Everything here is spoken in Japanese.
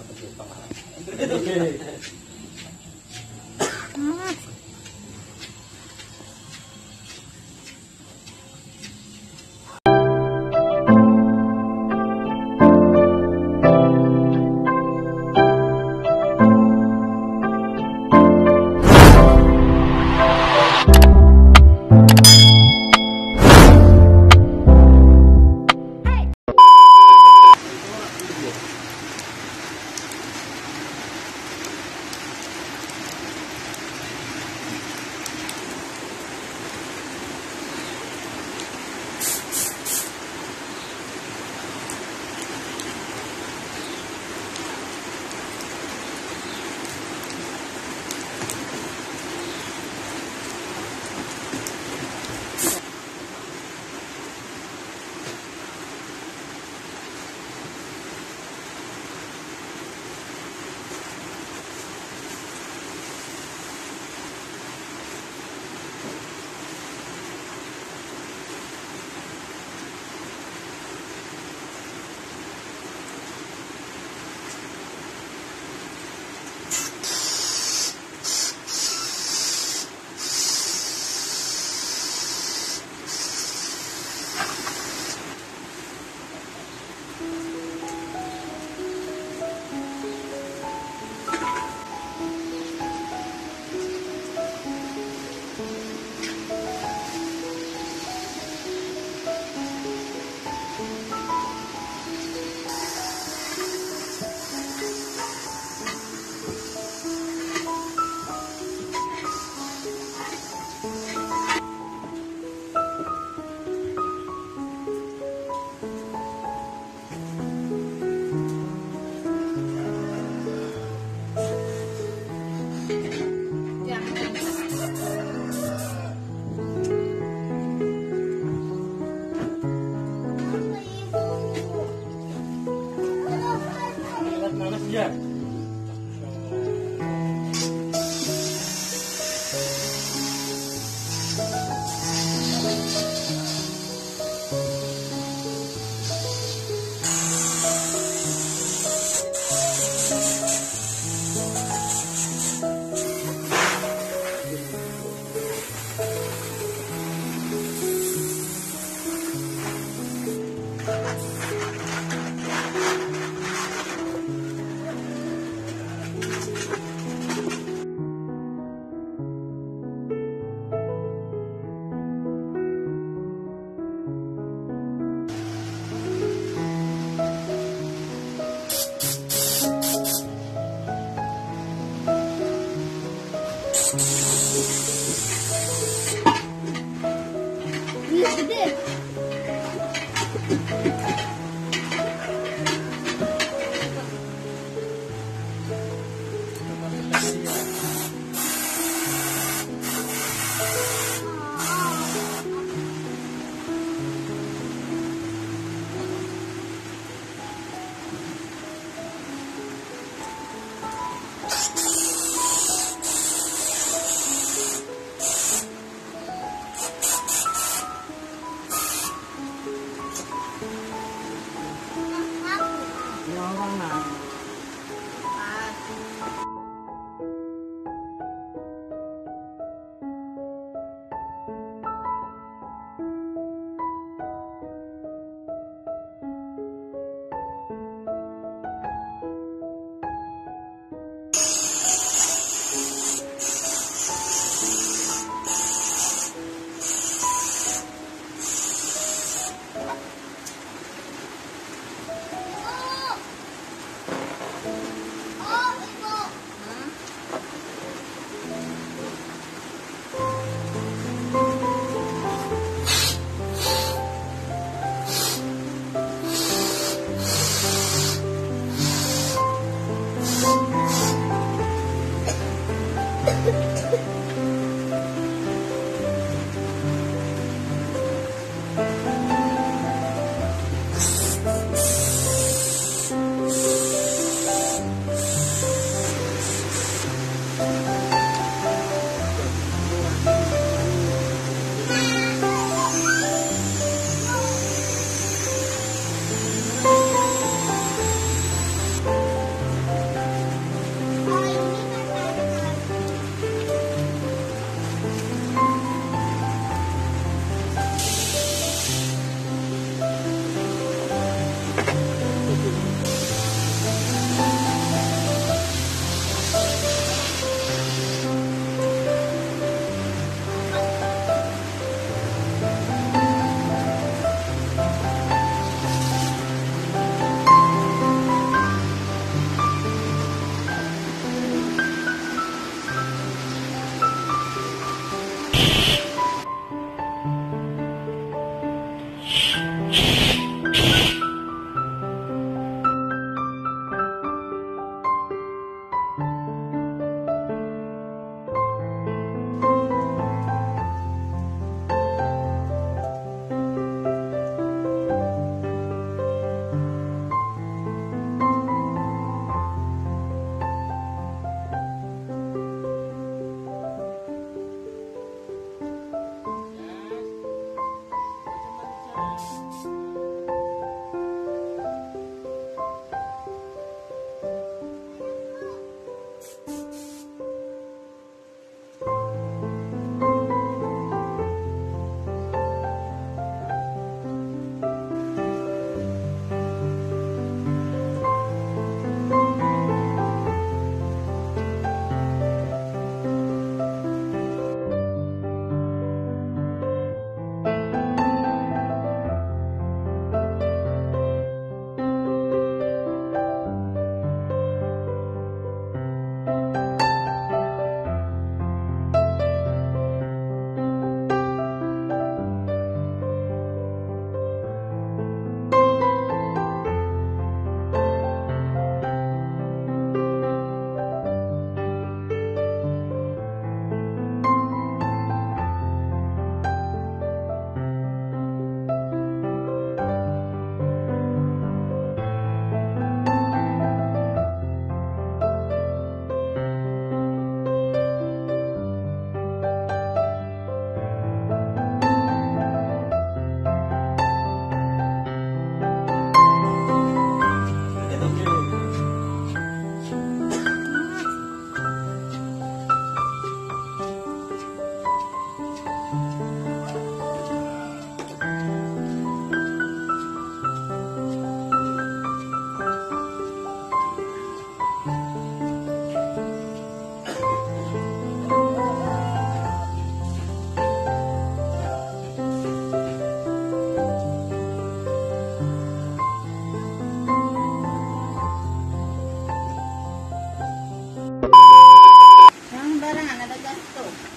OK。で ห้องน้ำ 또